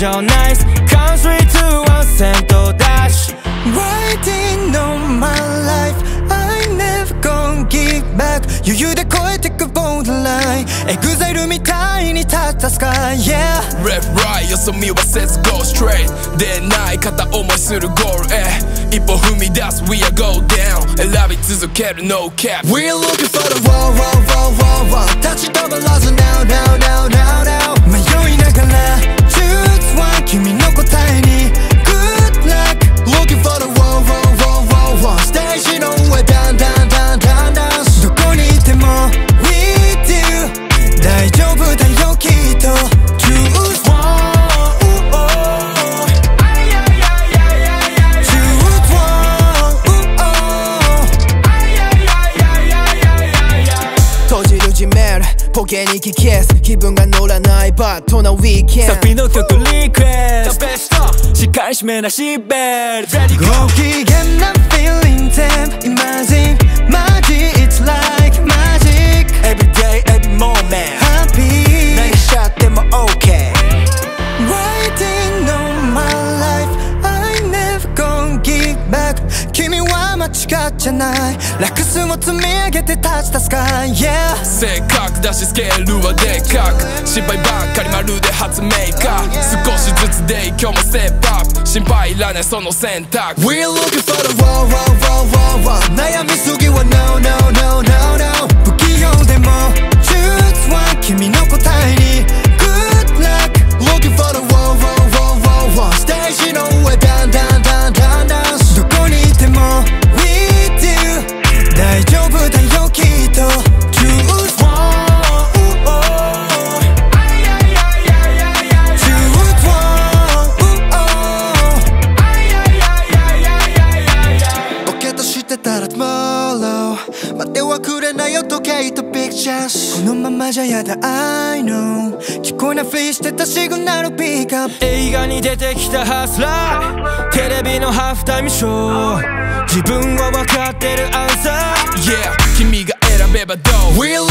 Your nights Come straight to us and do dash. Writing on my life. I never gonna give back. 余裕で超えてくボーダーラインエグザイルみたいに立ったスカイ Yeah. Left right よそ見はせず go straight? でない片思いするゴールへ一歩踏み出す We are go down. I love it, 選び続ける No cap. We're looking for the wow wow wow wow wow 立ち止まらず now now now. ポケに聞けす気分が乗らないバットなウィーケン。サビの曲リクエスト。しっかり締めなシーベル。トご機嫌な feeling them Imagine 違っちゃない。楽スも積み上げて立ちたスカイ。Yeah 正確だしスケールはでかく。失敗ばっかりまるで発明か少しずつで今日もステップアップ心配いらないその選択。We're looking for the wall, れないよ時計と big chance このままじゃやだ I know 聞こえないふりしてたシグナルピックアップ。映画に出てきたハスラー。テレビのハーフタイムショー。自分は分かってるアンサー。Yeah 君が選べばどう？We're